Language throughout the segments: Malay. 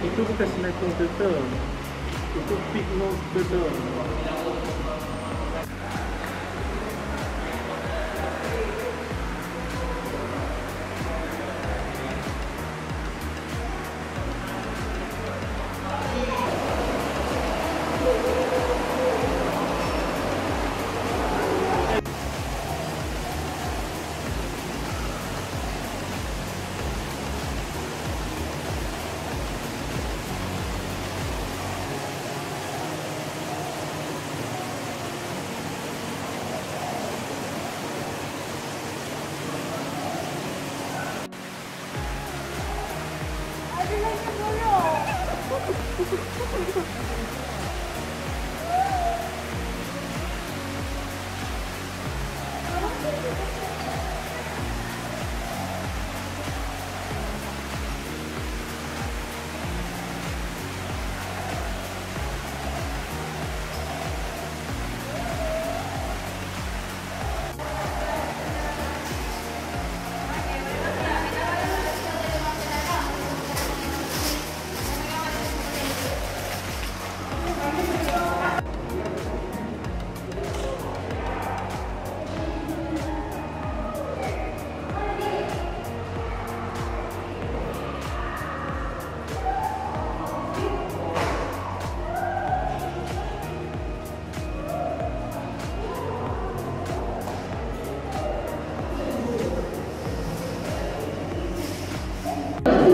Itu bukan snack betul, Itu pigment betul. 吃了这么多肉。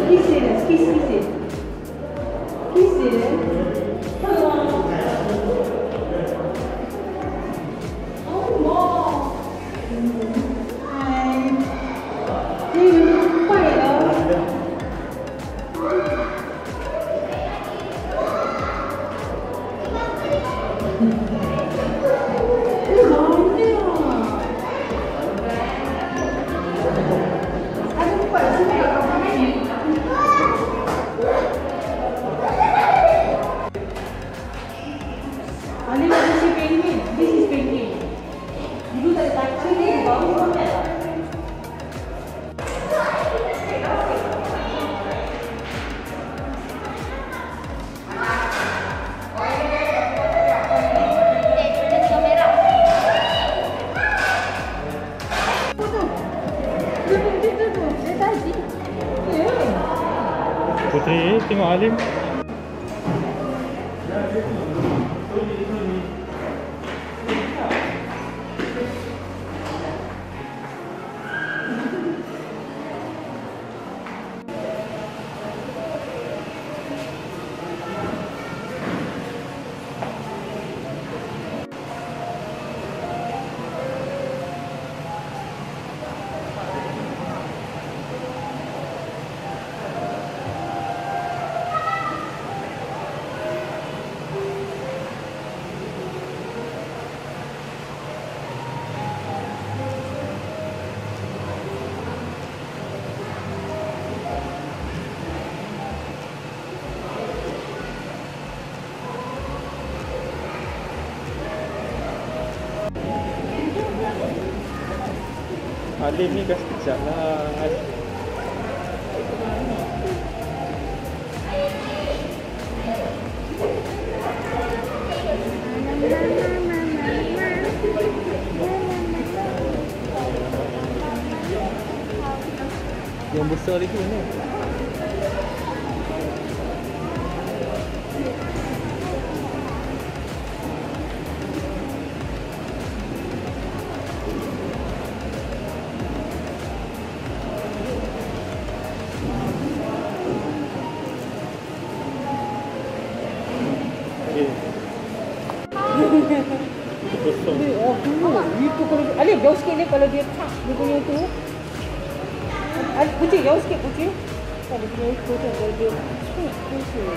好き好き好き halim. Alim. Alim ni gas kejap lah. Yang besar itu ni. Kalau dia, Alif jauh sikit ni kalau dia tak dia punya tu. Alif, kucing jauh sikit kucing. Tak dia punya itu tu kalau dia. Kucing.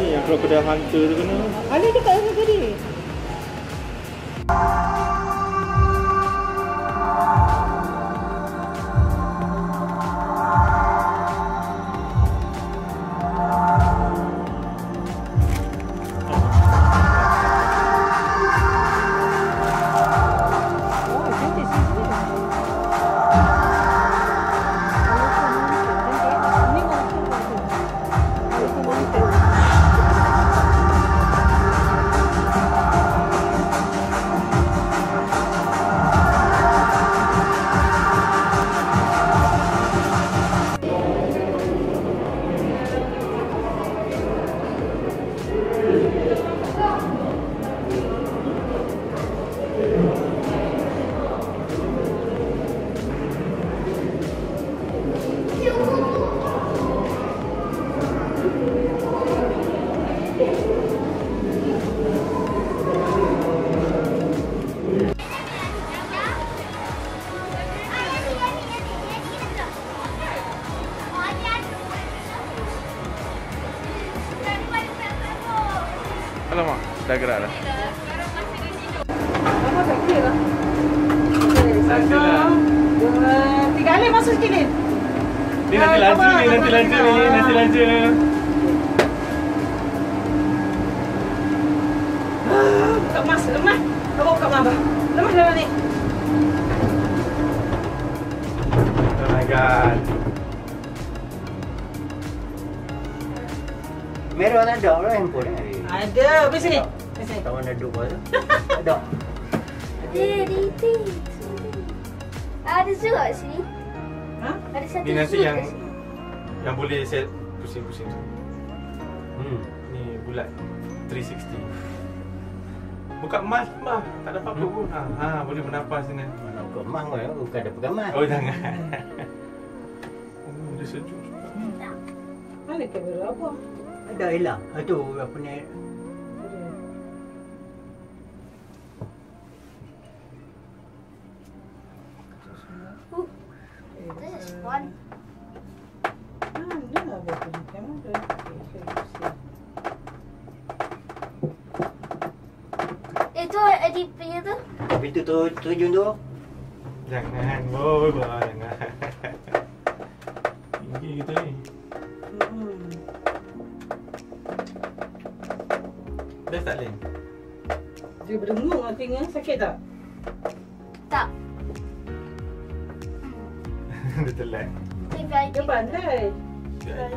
Ni yang crocodile hunter tu kena. Alif dekat sana tadi. Dah gerak dah. Apa tak clear lah. Satu, dua, tiga. Alif masuk sikit ni. Ni nanti laju sabar, ni, nanti laju ni, nanti laju. Buka mas, lemah. Abang buka mas, abang. Lemah dalam ni. Oh my god. Merah tak ada lah handphone ni. Ada. Pergi sini. Pergi sini. Tak mana duduk tu. Ada. Editing. Ada juga sini. Ha? Ada satu Ni nanti zoom yang sini. yang boleh set pusing-pusing tu. Hmm. Ni bulat 360. Buka emas mah, tak ada apa-apa Hmm. pun. Ha, ha, boleh bernafas dengan. Mana kau mah kau bukan ada pegang mat. Oh jangan. oh, dia sejuk juga. Mana kamera apa? Ada hilang. Aduh apa ni? Itu edit punya tu. Tapi tu tu tujuan tu. Jangan, oh, bah, jangan. Tinggi kita ni. Hmm. Best tak Lin? Dia berdengung lah telinga. Sakit tak? Tak. Dia telat. Dia pandai. Dia.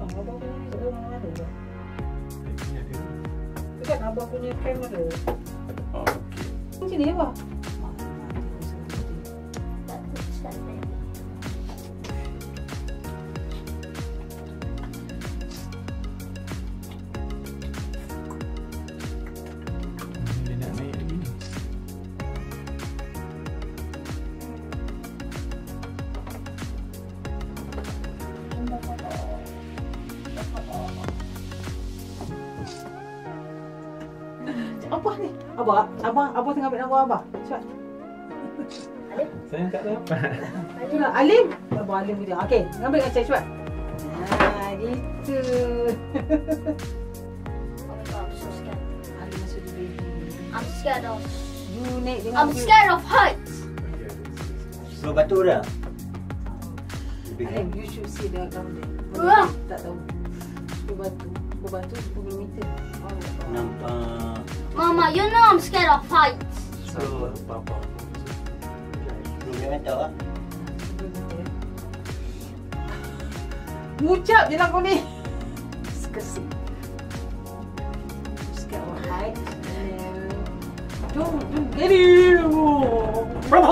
Oh, abang ni mana ada lah. IT ada. Kan abang punya kamera. Oh, okay. Macam ni apa? Apa ni? Abang, abang, abang tengah ambil nombor abang. Cepat. Saya tak dapat. Itulah Alim. Abang Alim punya. Okey, ambil kaca cepat. Ha, gitu. My god, I'm scared. Alim of. You naik dengan I'm scared of heights. Sebelum batu dah. Alim, you should see the ground there. Tak tahu. Berbatu. Berbatu 10 meter. Oh, nampak. Mama, you know I'm scared of heights. Sama apa-apa. Belum jangan tahu lah. Ngucap je lah kau ni. Sekesik. Scared of height. Don't, don't get it. From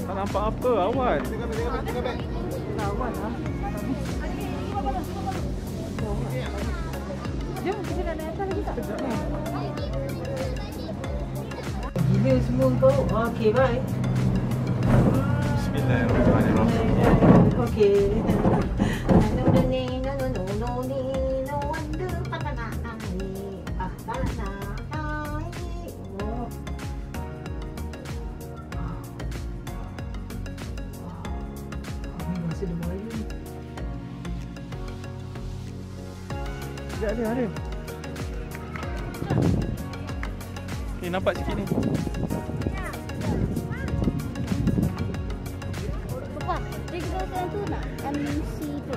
Tak nampak apa awan. Lawan. Jom kita nak naik atas lagi tak? Gila semua kau. Okey, bye. Bismillahirrahmanirrahim. Okey. Sekejap dia, ada. Ni nampak sikit ni. Papa, dia gunakan tu nak MC tu.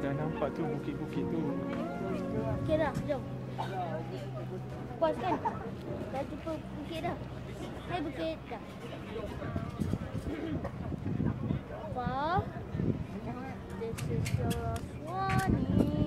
dah nampak tu bukit-bukit tu. Okey dah, jom. Puas kan? Dah jumpa bukit dah. Hai bukit dah. Apa? This is your warning.